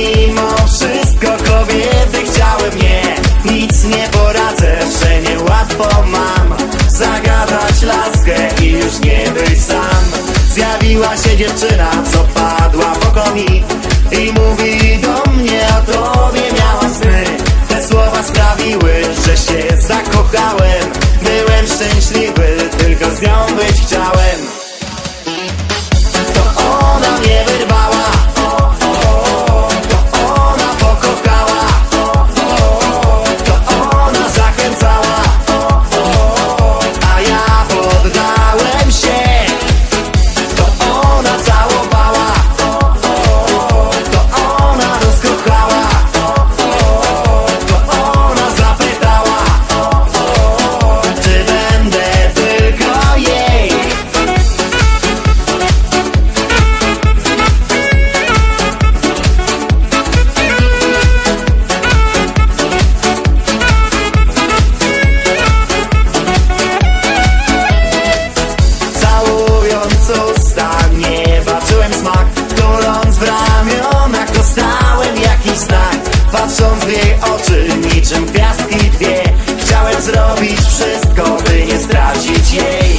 mimo wszystko kobiety chciały mnie. Nic nie poradzę, że niełatwo mam Zagadać laskę i już nie być sam. Zjawiła się dziewczyna, co padła w oko mi I mówi do mnie, o tobie miała sny. Te słowa sprawiły, że się zakochałem zrobić wszystko, by nie stracić jej